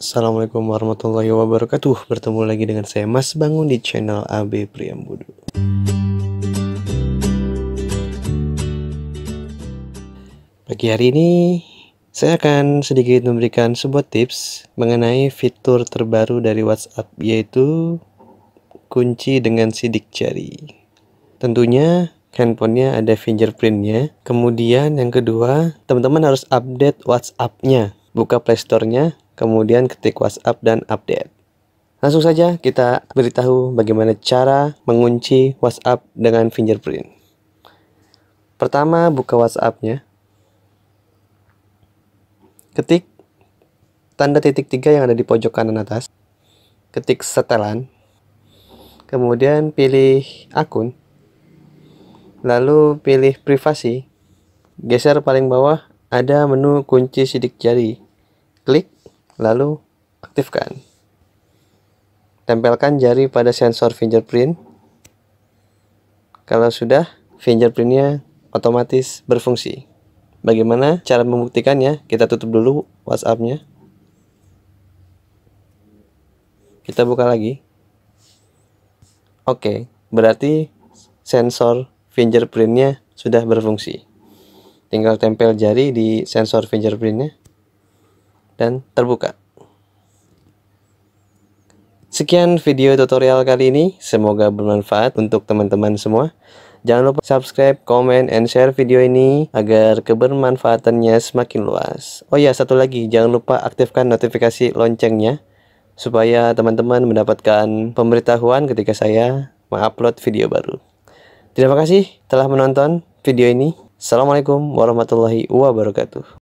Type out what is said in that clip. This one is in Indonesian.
Assalamualaikum warahmatullahi wabarakatuh Bertemu lagi dengan saya Mas Bangun di channel AB Priambudu Pagi hari ini saya akan sedikit memberikan sebuah tips mengenai fitur terbaru dari WhatsApp yaitu kunci dengan sidik jari Tentunya handphonenya ada fingerprintnya. Kemudian yang kedua, teman-teman harus update WhatsApp-nya. Buka Playstore-nya, kemudian ketik WhatsApp dan update. Langsung saja kita beritahu bagaimana cara mengunci WhatsApp dengan fingerprint. Pertama, buka WhatsApp-nya. Ketik tanda titik tiga yang ada di pojok kanan atas. Ketik setelan. Kemudian pilih akun Lalu pilih privasi. Geser paling bawah ada menu kunci sidik jari. Klik, lalu aktifkan. Tempelkan jari pada sensor fingerprint. Kalau sudah, fingerprintnya otomatis berfungsi. Bagaimana cara membuktikannya? Kita tutup dulu WhatsApp-nya. Kita buka lagi. Oke, berarti sensor fingerprintnya sudah berfungsi. Tinggal tempel jari di sensor fingerprintnya dan terbuka. Sekian video tutorial kali ini, semoga bermanfaat untuk teman-teman semua. Jangan lupa subscribe, comment, and share video ini agar kebermanfaatannya semakin luas. Oh ya, satu lagi, jangan lupa aktifkan notifikasi loncengnya supaya teman-teman mendapatkan pemberitahuan ketika saya mengupload video baru. Terima kasih telah menonton video ini. Assalamualaikum warahmatullahi wabarakatuh.